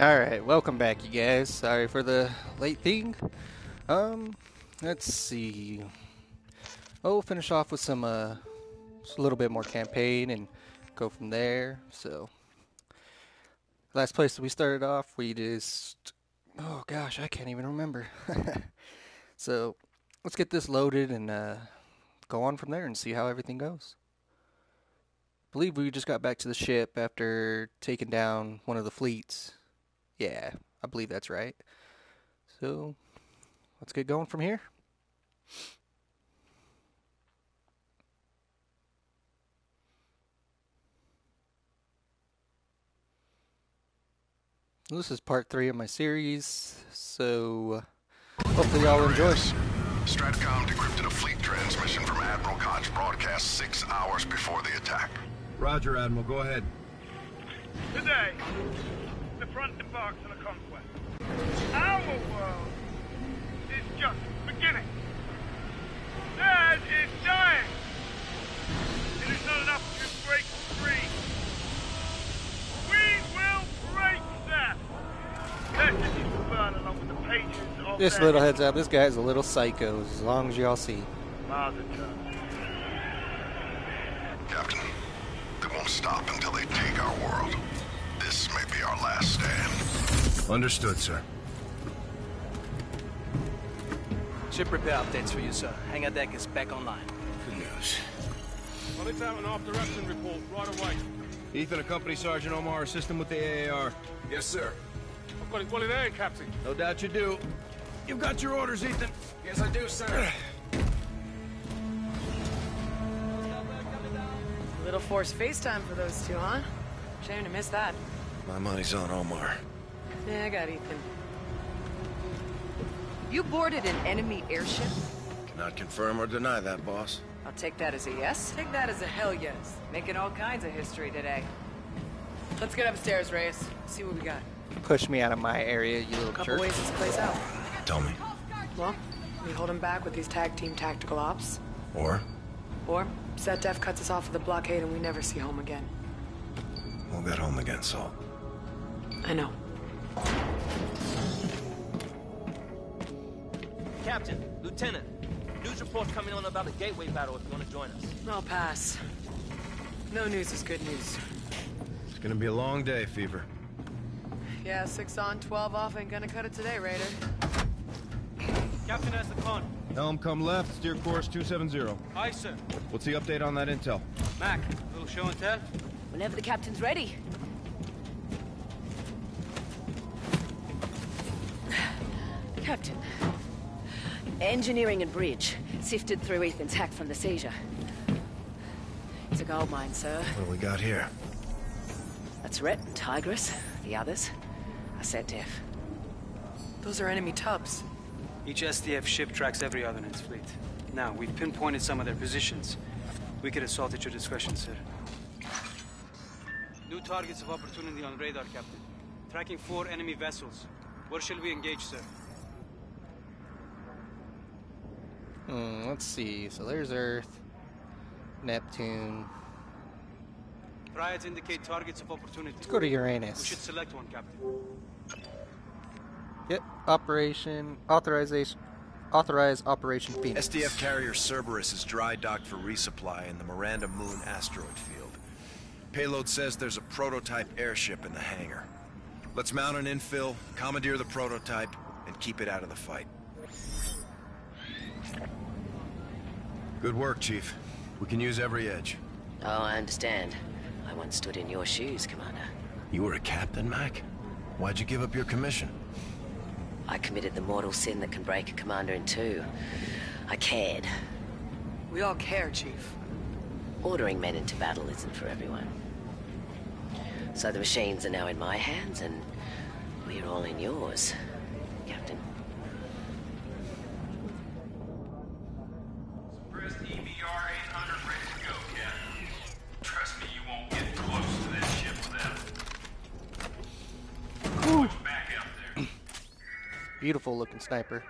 Alright, welcome back, you guys. Sorry for the late thing. Um, let's see. Oh, finish off with some, uh, a little bit more campaign and go from there. So, last place that we started off, we just. Oh gosh, I can't even remember. so, let's get this loaded and, uh, go on from there and see how everything goes. believe we just got back to the ship after taking down one of the fleets. Yeah, I believe that's right. So, let's get going from here. This is part three of my series, so hopefully y'all enjoy. Stratcom decrypted a fleet transmission from Admiral Kotch broadcast six hours before the attack. Roger, Admiral. Go ahead. Today, the front embarks on a conquest. Our world is just beginning. Theirs is dying. It is not enough to break free. We will break. Their cities will burn along with the pages of their little heads up, this guy's a little psycho, as long as y'all see. Mars Understood, sir. Ship repair updates for you, sir. Hangar deck is back online. Good news. Well, it's out an after action report right away. Ethan, accompany Sergeant Omar. Assist him with the AAR. Yes, sir. I've got it well in hand, Captain. No doubt you do. You've got your orders, Ethan. Yes, I do, sir. Little forced FaceTime for those two, huh? Shame to miss that. My money's on Omar. Yeah, I got Ethan. You boarded an enemy airship? Cannot confirm or deny that, boss. I'll take that as a yes. Take that as a hell yes. Making all kinds of history today. Let's get upstairs, Reyes. See what we got. Push me out of my area, you little Couple jerk. ways this plays out. Tell me. Well, we hold him back with these tag team tactical ops. Or Or, SDF cuts us off of the blockade and we never see home again. we'll get home again, Salt. I know. Captain, Lieutenant, news reports coming on about a gateway battle if you want to join us. I'll pass. No news is good news. It's gonna be a long day, Fever. Yeah, six on, 12 off ain't gonna cut it today, Raider. Captain has the con. Helm, come left. Steer course 270. Aye, sir. What's the update on that intel? Mac, little show and tell. Whenever the captain's ready. Captain. Engineering and bridge sifted through Ethan's hack from the seizure. It's a gold mine, sir. What do we got here? That's Rhett and Tigress. The others are SDF. Those are enemy tubs. Each SDF ship tracks every other in its fleet. Now, we've pinpointed some of their positions. We could assault at your discretion, sir. New targets of opportunity on radar, Captain. Tracking four enemy vessels. Where shall we engage, sir? Hmm, let's see. So there's Earth, Neptune. Triads indicate targets of opportunity. Let's go to Uranus. We Uranus. should select one, Captain. Yep. Operation authorization. Authorize Operation Phoenix. SDF carrier Cerberus is dry docked for resupply in the Miranda Moon asteroid field. Payload says there's a prototype airship in the hangar. Let's mount an infill, commandeer the prototype, and keep it out of the fight. Good work, Chief. We can use every edge. Oh, I understand. I once stood in your shoes, Commander. You were a captain, Mac? Why'd you give up your commission? I committed the mortal sin that can break a commander in two. I cared. We all care, Chief. Ordering men into battle isn't for everyone. So the machines are now in my hands, and we're all in yours, Captain. beautiful looking sniper.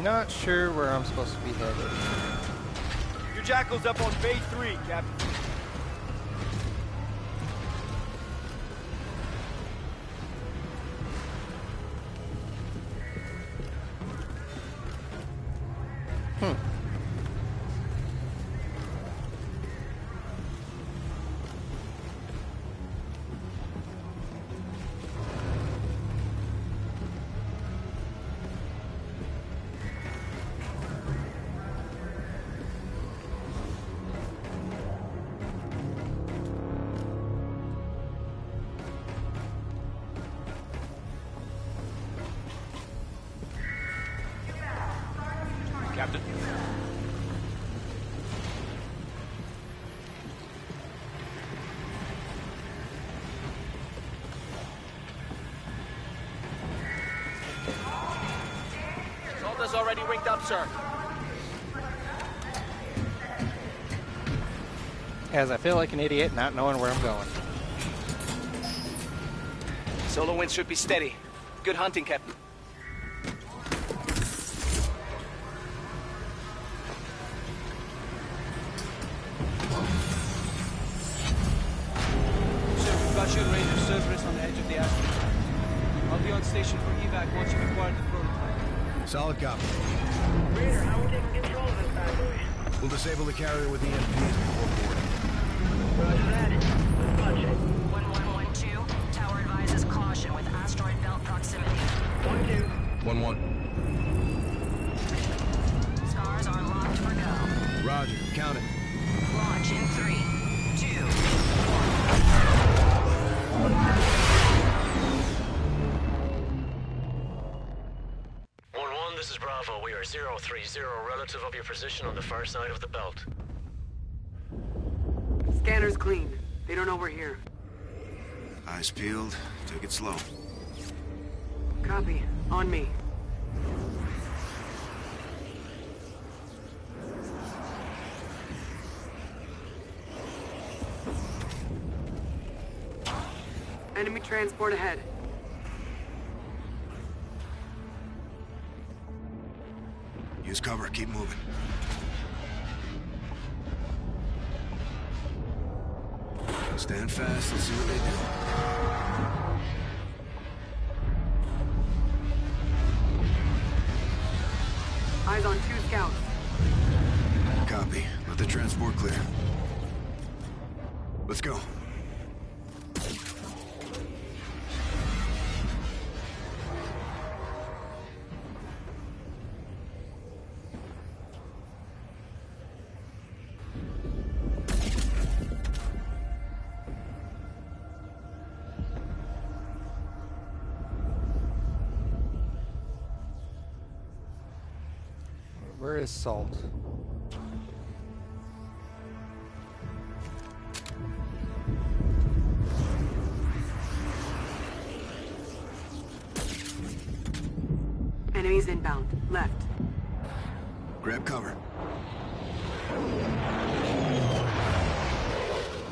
Not sure where I'm supposed to be headed. Your jackal's up on bay three, Captain. Already rigged up, sir. As I feel like an idiot not knowing where I'm going. Solar wind should be steady. Good hunting, Captain. Sir, we've got you and Ranger Cerberus on the edge of the asteroid. I'll be on station for evac once you've acquired the prototype. Solid copy. Raider, how are we taking control of this bad boy? We'll disable the carrier with the EMPs before boarding. Roger that. Let's punch it. 1112, tower advises caution with asteroid belt proximity. One, two. 1-1. Stars are locked for go. Roger. Count it. 030 relative of your position on the far side of the belt. Scanner's clean. They don't know we're here. Eyes peeled. Take it slow. Copy. On me. Enemy transport ahead. Cover. Keep moving. Stand fast. Let's see what they do. Eyes on two scouts. Copy. Let the transport clear. Let's go. Where is Salt? Enemies inbound. Left. Grab cover.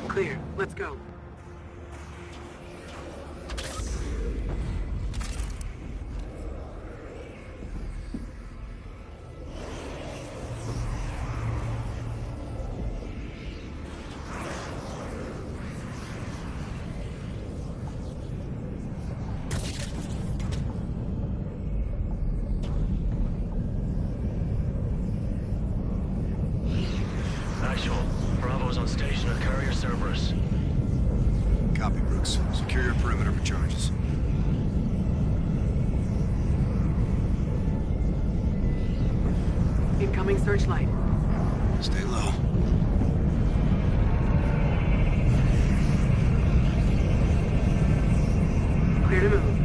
Clear. Let's go. Actual. Bravo's on station at Carrier Cerberus. Copy, Brooks. Secure your perimeter for charges. Incoming searchlight. Stay low. Clear to move.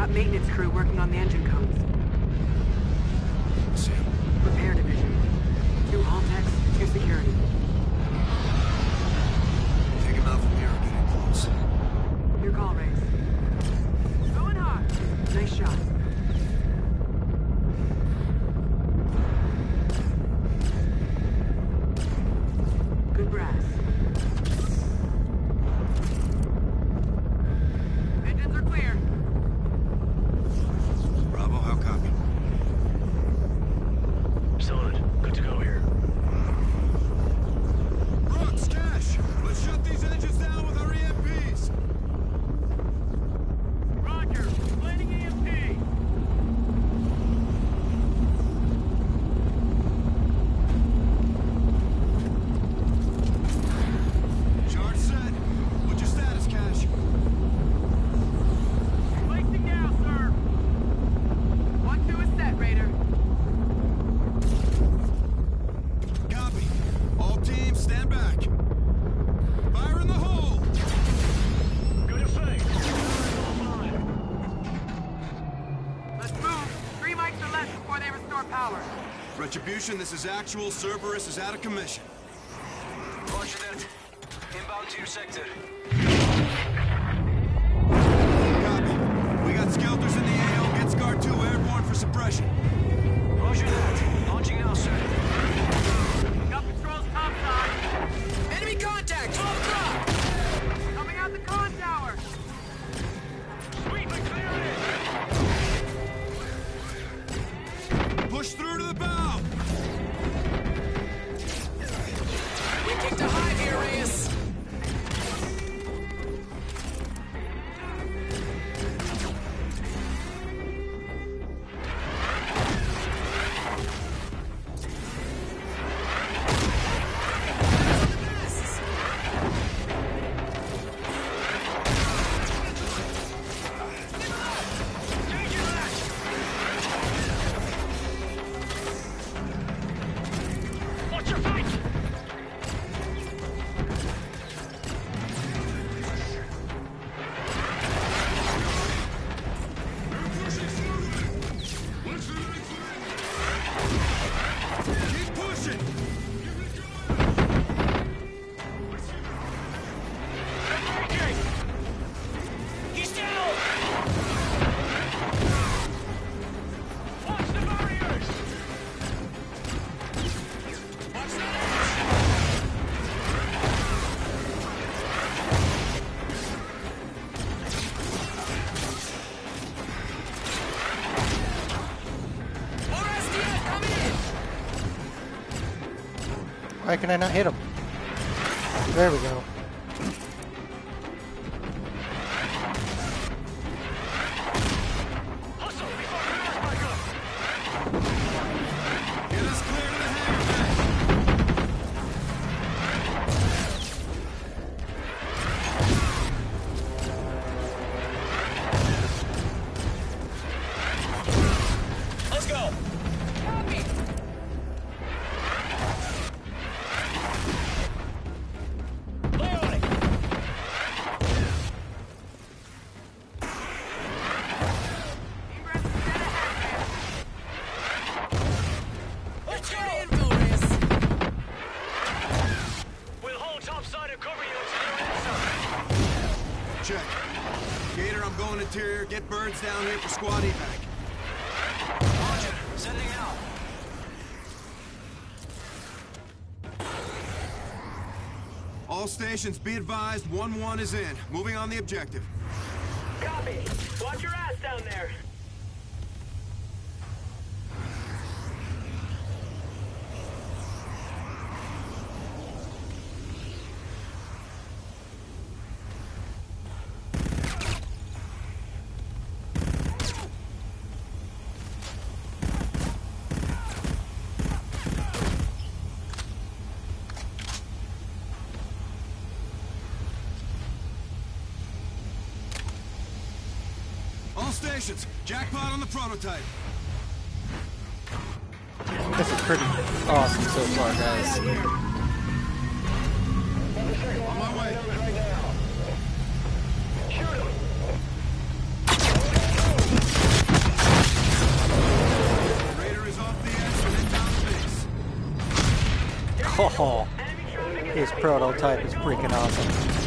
Got maintenance crew working on the engine cones. Sam. Repair division. Two Altex, two security. Take him out from here or get him close. Your call, Race. Going hard. Nice shot. Retribution, this is actual. Cerberus is out of commission. Roger that. Inbound to your sector. Copy. We got skelters in the AO. Get Scar 2 airborne for suppression. Can I not hit him? There we go. All stations, be advised, 1-1 is in. Moving on the objective. Copy. Watch your ass down there. All stations, jackpot on the prototype. This is pretty awesome so far, guys. On my way. Raider is off the edge and inbound base. Oh, his prototype is freaking awesome.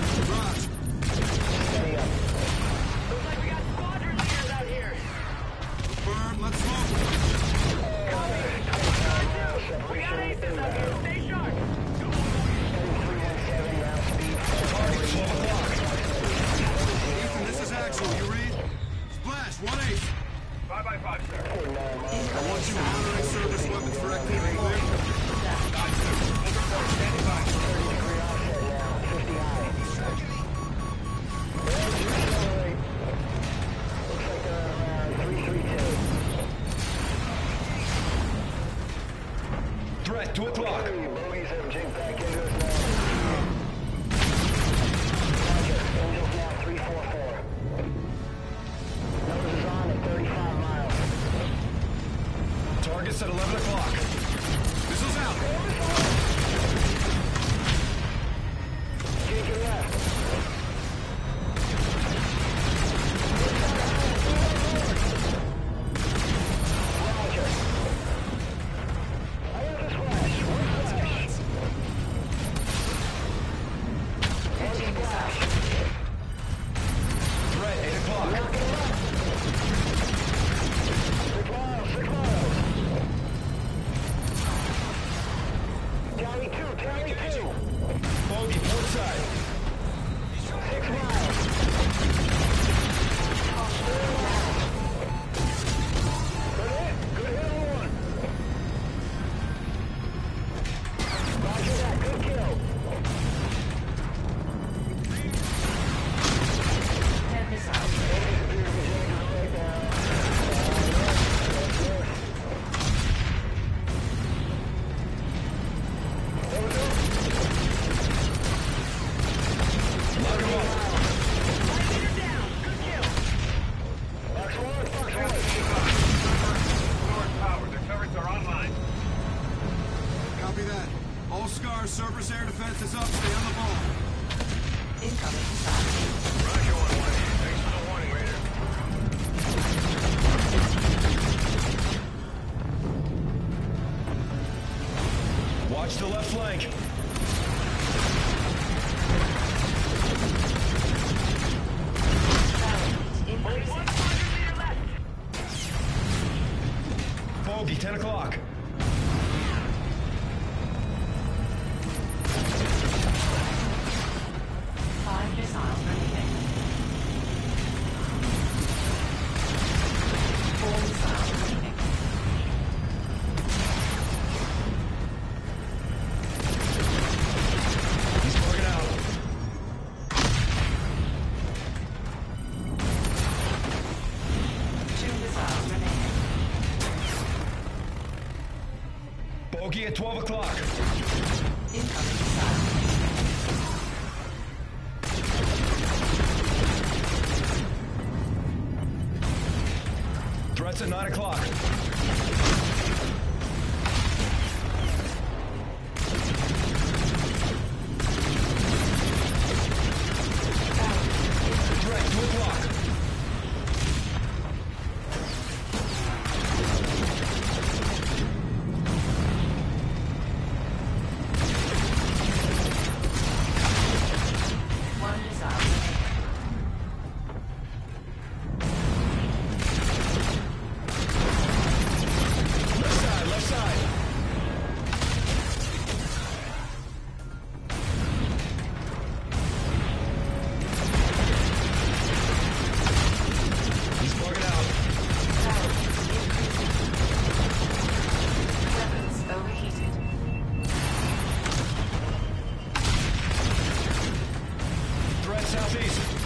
Target's at 11 o'clock. Missiles out. At 12 o'clock. Southeast.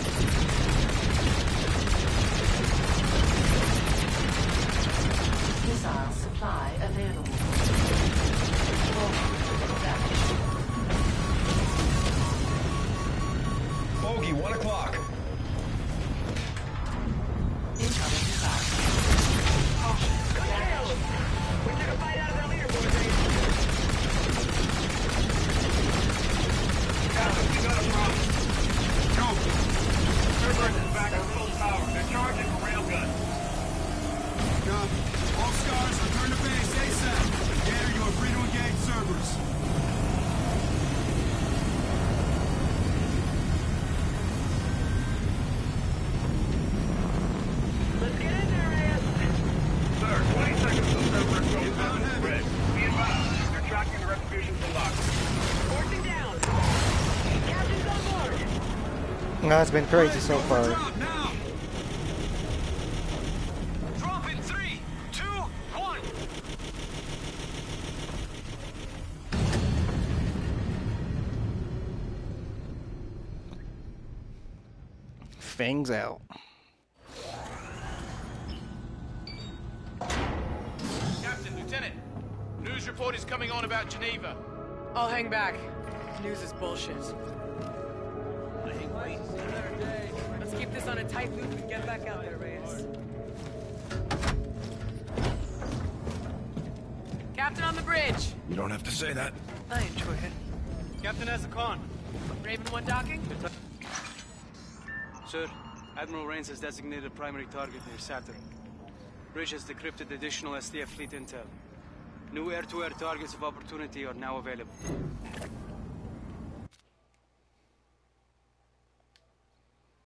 No, it's been crazy so far. Drop in three, two, one. Fangs out. Captain, Lieutenant. News report is coming on about Geneva. I'll hang back. News is bullshit. Let's keep this on a tight loop and get back out there, Reyes. Captain on the bridge. You don't have to say that. I enjoy it. Captain Azakon. Raven one docking? Sir, Admiral Raines has designated a primary target near Saturn. Bridge has decrypted additional SDF fleet intel. New air-to-air targets of opportunity are now available.